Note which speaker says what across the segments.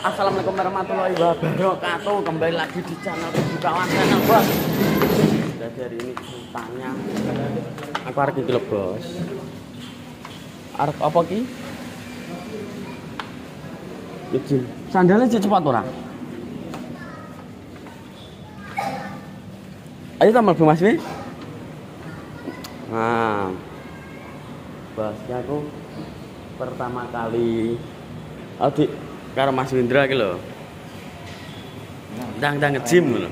Speaker 1: Assalamualaikum warahmatullahi wabarakatuh. Kembali lagi di channel Kebukawan Channel Bos. Jadi hari ini tanya Aku harus loh bos. Arep apa ki? Izin Sandalnya cepat orang Ayo tambah Bu Mas Nah Bosnya aku pertama kali. Adik karo Mas Windra iki lho. Ndang ndang nge-gym lho.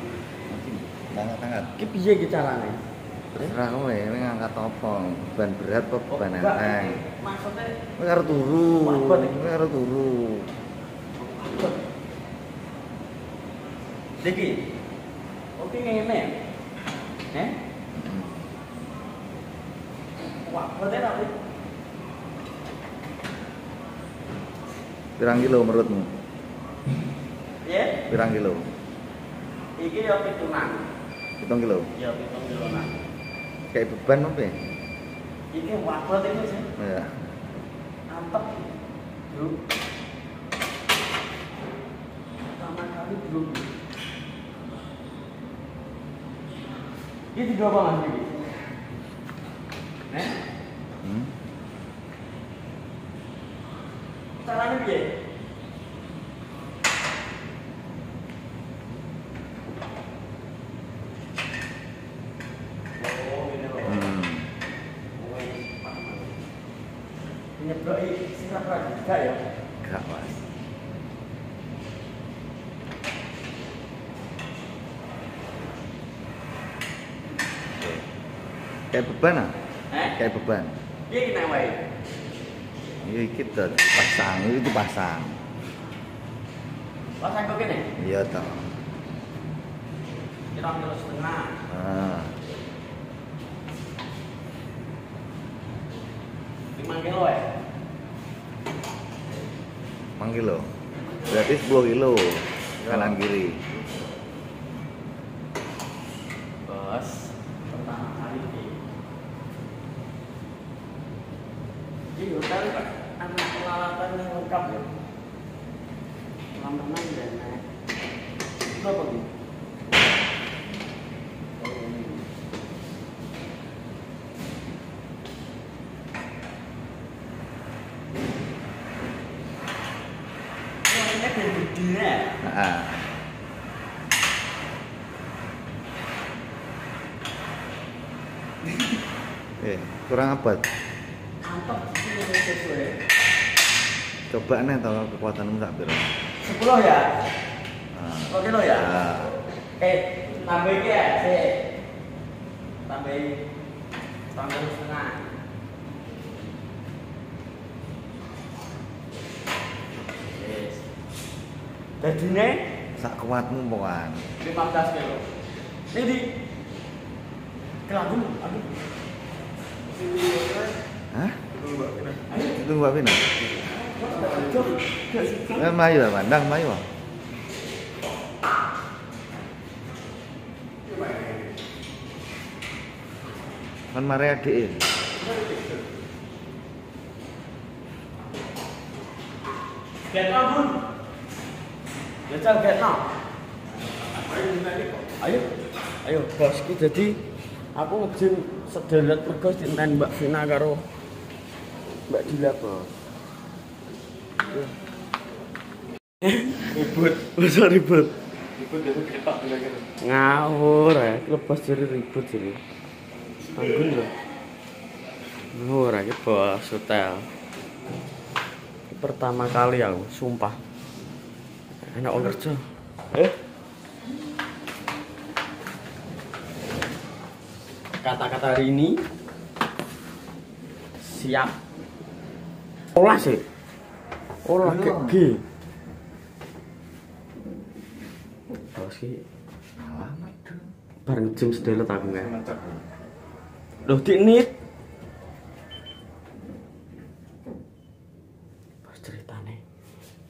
Speaker 2: Angkat-angkat.
Speaker 1: Ki piye ki carane?
Speaker 2: Terserah kowe, ngangkat apa? Beban berat apa beban enteng?
Speaker 1: Maksudnya
Speaker 2: Kowe karo turu.
Speaker 1: Iki.
Speaker 2: Kowe karo turu.
Speaker 1: iki. Oke ngene. Eh? Wah, boten
Speaker 2: Pirang kilo menurutmu?
Speaker 1: Ya,
Speaker 2: Pirang kilo?
Speaker 1: iki yo pitunan.
Speaker 2: Hitung kilo.
Speaker 1: Ya pitung kilonan.
Speaker 2: Kayak beban apa ya?
Speaker 1: Iki wabot iki sih.
Speaker 2: Ya.
Speaker 1: Antep. Bro. Pertama kali bro. Ini tiga apa mas ini? Eh?
Speaker 2: Hmm?
Speaker 1: Caranya piye? Oh, ini loh.
Speaker 2: Hmm.
Speaker 1: Nyebroi sirah juga ya.
Speaker 2: Enggak, Mas. Kayak beban ah?
Speaker 1: Eh?
Speaker 2: Kayak beban.
Speaker 1: Piye kena wae?
Speaker 2: Iya iki tuh pasang, itu pasang.
Speaker 1: Pas aku kene,
Speaker 2: Iya toh.
Speaker 1: kira kilo setengah.
Speaker 2: Ah.
Speaker 1: 5 kilo ya?
Speaker 2: Mang kilo. Berarti 10 kilo kanan kiri.
Speaker 1: Bos, pertama kali di di hotel Pak, anak peralatan yang lengkap ya. Kolam renang dan naik. Itu apa gitu? Oh, ini. Ini ada gede ya?
Speaker 2: Ah. Eh, kurang abad. Coba nih tahu kekuatanmu tak piro.
Speaker 1: 10 ya?
Speaker 2: Ah.
Speaker 1: 10 kilo ya?
Speaker 2: Ah.
Speaker 1: Eh, tambah ya, sih. Tambah setengah setengah. Yes. Jadi nih,
Speaker 2: Sak kuatmu pokokan.
Speaker 1: 15 kilo. Jadi, kelagu, aduh.
Speaker 2: Hah? Itu Mbak
Speaker 1: cok.
Speaker 2: Eh, mayu lah, pandang mayu. ah. Kan mare adik
Speaker 1: Get no, get no. Ayo, ayo bosku. Jadi aku ngejim sederet mergo dinten Mbak Vina karo Mbak Dila bos. ribut, masa ribut. Ngawur ya, lepas jadi ribut jadi. Anggun loh. Ngawur ya, bos hotel. Pertama kali aku, sumpah. Enak wong kerja. Eh? Kata-kata hari ini siap. Olah sih. Olah ke G. Bos ki bareng jam sedelet aku nggak. Loh di nit. Pas ceritane.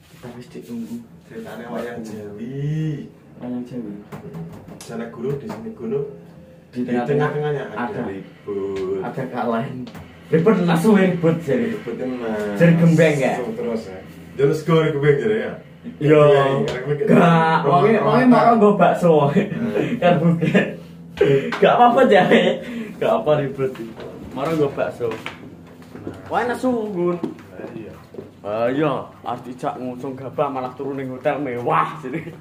Speaker 1: Kita wis ditunggu.
Speaker 3: ceritanya wayang Jawi
Speaker 1: Wayang Jawi.
Speaker 3: sana guru di sini gunung
Speaker 1: Di
Speaker 3: di tengah-tengahnya
Speaker 1: ada
Speaker 3: ribut
Speaker 1: ada kak lain. Ribut langsung ribut jadi.
Speaker 3: ributnya mas
Speaker 1: Jadi gembeng ya?
Speaker 3: terus ya Jangan skor ke beng jadi ya.
Speaker 1: Yo,
Speaker 3: Iya,
Speaker 1: gak, wonge wonge mau nggo bakso. Kan bukan. Gak apa-apa jahe. Gak apa ribet. Marah nggo bakso. Wah, enak sungguh.
Speaker 3: Iya.
Speaker 1: Ayo, arti cak ngusung gabah malah turun ning hotel mewah sini.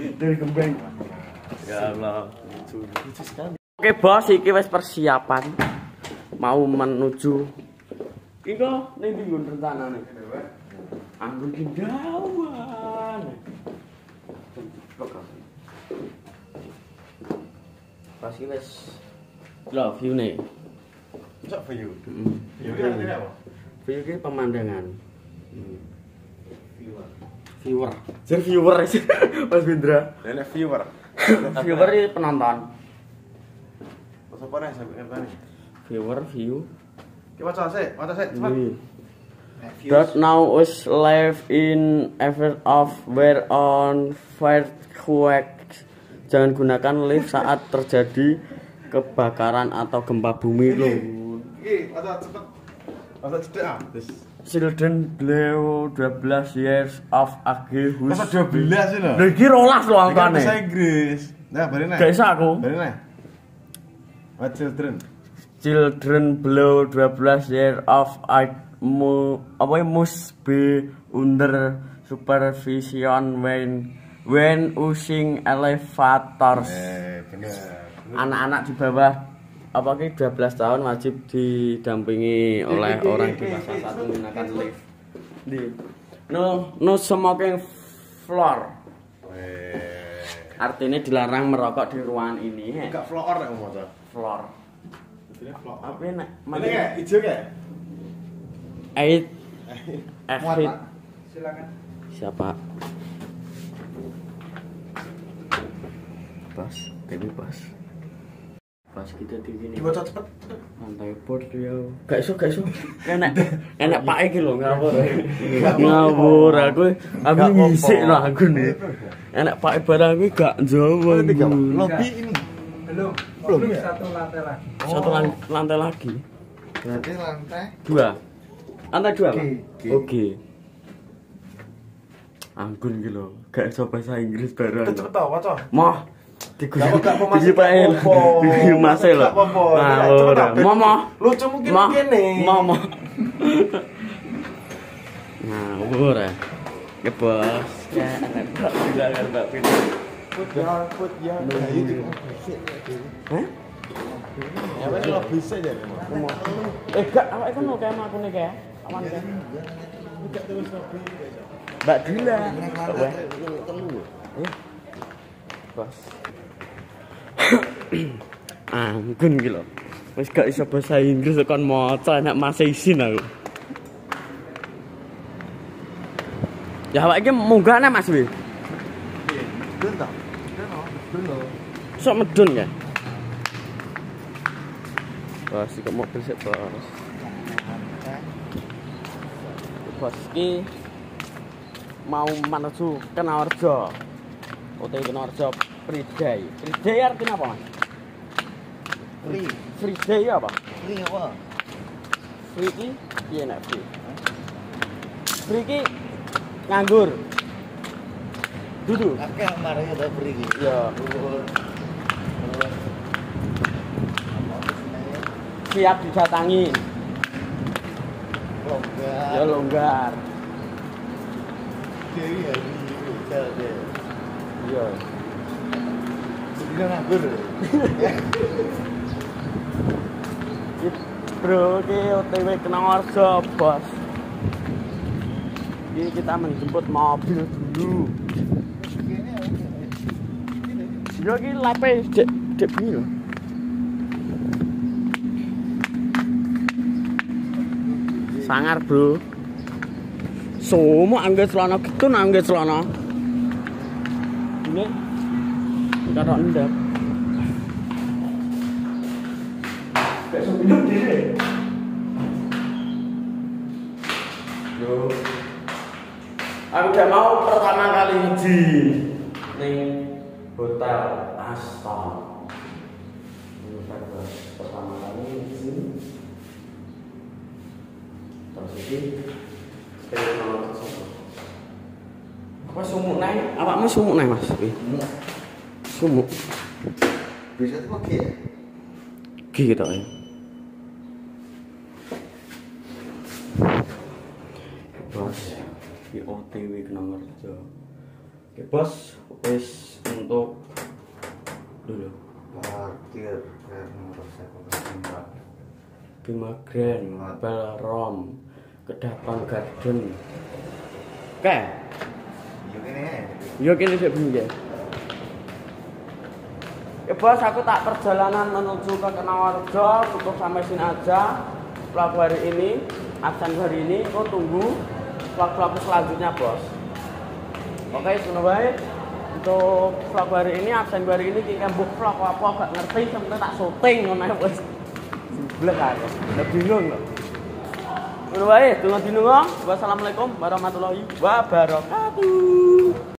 Speaker 1: Dari kembang. Ya Allah, lucu lucu sekali. Oke bos, iki wis persiapan mau menuju. Iki kok ning ndi nggon rencanane? Anggur kindawan. Pas iki wis love you nih.
Speaker 3: Cok view.
Speaker 1: Mm.
Speaker 3: View ini apa?
Speaker 1: View iki pemandangan. Hmm.
Speaker 3: Viewer.
Speaker 1: Jadi viewer sih, Mas Bindra.
Speaker 3: Ini viewer.
Speaker 1: Viewer ini penonton.
Speaker 3: Masa apa nih? Saya nih.
Speaker 1: Viewer, view.
Speaker 3: Kita baca sih, baca sih, cepat.
Speaker 1: That now is live in effort of where on earthquake. Jangan gunakan lift saat terjadi kebakaran atau gempa bumi loh.
Speaker 3: Baca cepet. Baca cedek ah.
Speaker 1: Children below 12 years of age whose
Speaker 3: Masa 12 sih?
Speaker 1: Lha iki rolas lho
Speaker 3: Ini kan
Speaker 1: angkane.
Speaker 3: bahasa Inggris. Nah, bari nih.
Speaker 1: Gak iso aku.
Speaker 3: Bari nih. What children?
Speaker 1: Children below 12 years of age mu, apa ya, must be under supervision when when using elevators.
Speaker 3: Eh, bener.
Speaker 1: Anak-anak di bawah apa ki 12 tahun wajib didampingi oleh orang dewasa saat menggunakan lift. Di no no smoking floor.
Speaker 3: Eh.
Speaker 1: Artinya dilarang merokok di ruangan ini. he.
Speaker 3: Enggak floor nek mau.
Speaker 1: Floor. Apa ini?
Speaker 3: Ini kayak hijau kayak?
Speaker 1: Eight. Exit.
Speaker 3: Silakan.
Speaker 1: Siapa? Pas, tapi pas. Pas kita di sini.
Speaker 3: Dibaca cepet.
Speaker 1: Lantai port ya. Gak iso, gak iso. Enak, enak pak iki lho ngawur. ngawur aku, aku ngisik lho aku nih. Enak pak barang aku gak jauh.
Speaker 3: Lobby ini.
Speaker 4: Belum.
Speaker 3: Belum ya?
Speaker 4: satu lantai lagi.
Speaker 1: Satu lan- lantai lagi.
Speaker 2: Berarti lantai
Speaker 1: Dua. Lantai dua, Pak?
Speaker 3: Oke.
Speaker 1: Anggun gitu. Gak iso bahasa Inggris barang.
Speaker 3: Cepet tau, baca.
Speaker 1: Moh. Digu
Speaker 3: Gak apa-apa, Mas.
Speaker 1: Digi pae.
Speaker 3: Gak apa-apa.
Speaker 1: Digi mase lho.
Speaker 3: Gak apa-apa.
Speaker 1: Nah,
Speaker 3: Cepet
Speaker 1: ora.
Speaker 3: tau, Ben.
Speaker 1: Mo mo.
Speaker 3: Lucu mungkin
Speaker 1: Mo.
Speaker 3: gini.
Speaker 1: Mo mo. Nah, ora. Ya bos. Ya anak Mbak Bila kan Mbak Bila.
Speaker 3: Put ya, put ya.
Speaker 1: Hah?
Speaker 3: Ya wes lo bisa aja.
Speaker 1: Eh gak, awake kan kayak aku nih kayak. Aman
Speaker 3: lobby.
Speaker 1: Mbak Dila. Mbak Weh. Eh. Bos. Anggun iki lho. Wis gak iso bahasa Inggris kon maca enak masa isin aku. Ya awake iki munggah nek Mas Wi.
Speaker 3: Dun tau. Dun lo.
Speaker 1: Sok medun ya. Bos, iki mobil sik, Bos. Bos iki mau menuju Kenarjo. Hotel Kenarjo. Free Day artinya apa, Mas?
Speaker 2: Free.
Speaker 1: Free Day apa?
Speaker 2: Free apa?
Speaker 1: Free iki piye nek free? Free iki nganggur. Dudu.
Speaker 2: Akeh mari udah free iki.
Speaker 1: Ya, siap didatangi.
Speaker 2: Longgar.
Speaker 1: Ya longgar.
Speaker 2: Dewi hari ini hotel deh.
Speaker 1: Iya.
Speaker 2: Sedina nganggur.
Speaker 1: Bro, iki OTW Kenarjo, Bos. Ini kita menjemput mobil dulu. Ya iki lape dek dek bengi lho. Sangar, Bro. Somo angge celana getun angge celana. Ini karo ndap. Besok minum diri. Yo. Aku udah mau pertama kali di ning hotel Aston. Ini hotel pertama kali di sini. Terus ini satu. Apa sumuk naik? Awakmu sumuk naik mas? Sumuk.
Speaker 2: Bisa tuh pakai ya?
Speaker 1: Gigi gitu ya. Di OTW kena kerja. Oke bos, wis untuk dulu.
Speaker 2: Parkir kesimpan.
Speaker 1: Bima Grand, Belrom, Kedaton Garden. Oke,
Speaker 2: Yuk ini.
Speaker 1: yuk ini sih ya. Ya bos, aku tak perjalanan menuju ke Kenawarjo, cukup sampai sini aja. Vlog hari ini, absen hari ini, kau tunggu vlog-vlog selanjutnya bos. Oke, itu baik. Untuk vlog hari ini, absen hari ini, kita buat vlog apa gak ngerti, sebenarnya tak syuting ngono ae bos. Sebelah kan, udah bingung loh. Udah baik, tunggu-tunggu. Wassalamualaikum warahmatullahi wabarakatuh.